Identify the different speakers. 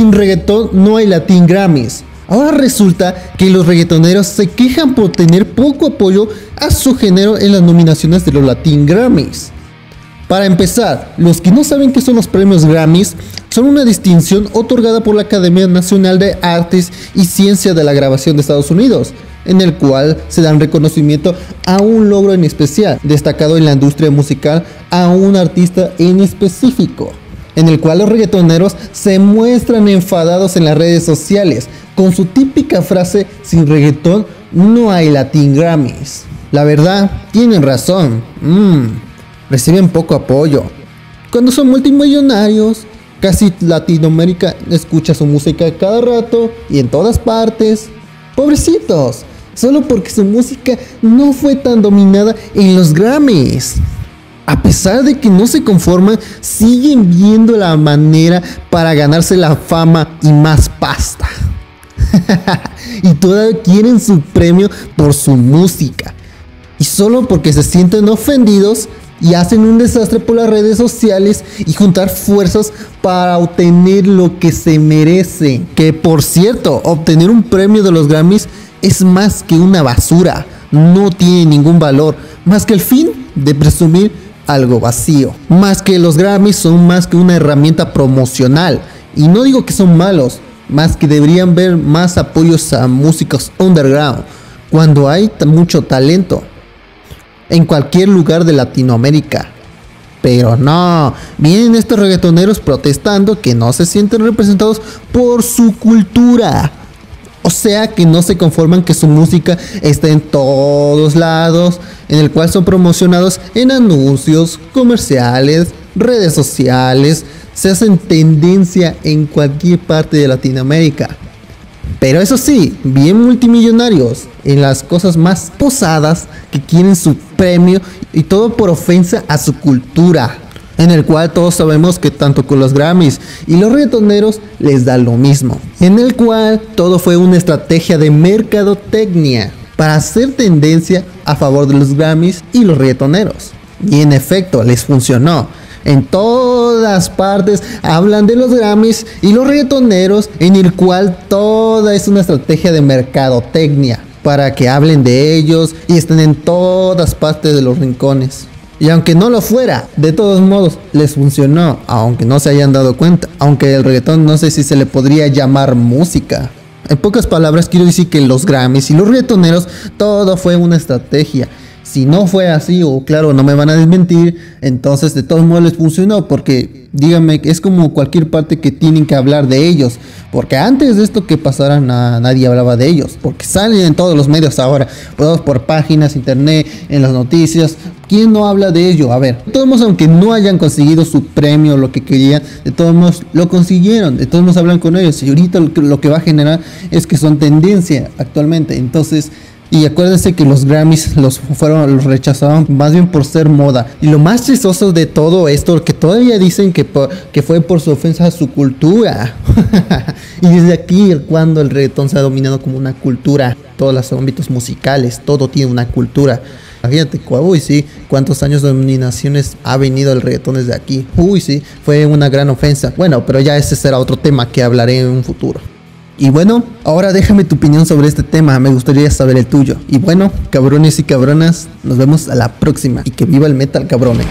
Speaker 1: Sin reggaetón no hay Latin Grammys. Ahora resulta que los reggaetoneros se quejan por tener poco apoyo a su género en las nominaciones de los Latin Grammys. Para empezar, los que no saben qué son los premios Grammys, son una distinción otorgada por la Academia Nacional de Artes y Ciencia de la Grabación de Estados Unidos, en el cual se dan reconocimiento a un logro en especial, destacado en la industria musical a un artista en específico, en el cual los reggaetoneros se muestran enfadados en las redes sociales, con su típica frase, sin reggaetón no hay Latin Grammys. La verdad, tienen razón. Mmm reciben poco apoyo. Cuando son multimillonarios, casi Latinoamérica escucha su música cada rato y en todas partes. Pobrecitos, solo porque su música no fue tan dominada en los Grammys. A pesar de que no se conforman, siguen viendo la manera para ganarse la fama y más pasta. y todavía quieren su premio por su música. Y solo porque se sienten ofendidos, y hacen un desastre por las redes sociales y juntar fuerzas para obtener lo que se merece. Que por cierto, obtener un premio de los Grammys es más que una basura, no tiene ningún valor, más que el fin de presumir algo vacío. Más que los Grammys son más que una herramienta promocional. Y no digo que son malos, más que deberían ver más apoyos a músicos underground, cuando hay mucho talento en cualquier lugar de Latinoamérica. Pero no, vienen estos reggaetoneros protestando que no se sienten representados por su cultura. O sea que no se conforman que su música esté en todos lados, en el cual son promocionados en anuncios, comerciales, redes sociales, se hacen tendencia en cualquier parte de Latinoamérica. Pero eso sí, bien multimillonarios en las cosas más posadas que quieren su premio y todo por ofensa a su cultura. En el cual todos sabemos que tanto con los Grammys y los reggaetoneros les da lo mismo. En el cual todo fue una estrategia de mercadotecnia para hacer tendencia a favor de los Grammys y los reggaetoneros. Y en efecto, les funcionó. En todas partes hablan de los Grammys y los reggaetoneros, en el cual toda es una estrategia de mercadotecnia para que hablen de ellos y estén en todas partes de los rincones. Y aunque no lo fuera, de todos modos les funcionó, aunque no se hayan dado cuenta. Aunque el reggaetón no sé si se le podría llamar música. En pocas palabras quiero decir que los Grammys y los reggaetoneros todo fue una estrategia. Si no fue así, o claro, no me van a desmentir, entonces de todos modos les funcionó, porque díganme, es como cualquier parte que tienen que hablar de ellos, porque antes de esto que pasara nadie hablaba de ellos, porque salen en todos los medios ahora, todos por páginas, internet, en las noticias, ¿quién no habla de ello? A ver, de todos modos, aunque no hayan conseguido su premio, lo que querían, de todos modos lo consiguieron, de todos modos hablan con ellos, y ahorita lo que va a generar es que son tendencia actualmente, entonces y acuérdense que los Grammys los fueron, los rechazaron más bien por ser moda. Y lo más chistoso de todo esto, que todavía dicen que, que fue por su ofensa a su cultura. y desde aquí, cuando el reggaetón se ha dominado como una cultura, todos los ámbitos musicales, todo tiene una cultura. Imagínate, uy, sí, cuántos años de dominaciones ha venido el reggaetón desde aquí. Uy, sí, fue una gran ofensa. Bueno, pero ya ese será otro tema que hablaré en un futuro. Y bueno, ahora déjame tu opinión sobre este tema, me gustaría saber el tuyo. Y bueno, cabrones y cabronas, nos vemos a la próxima y que viva el metal, cabrones.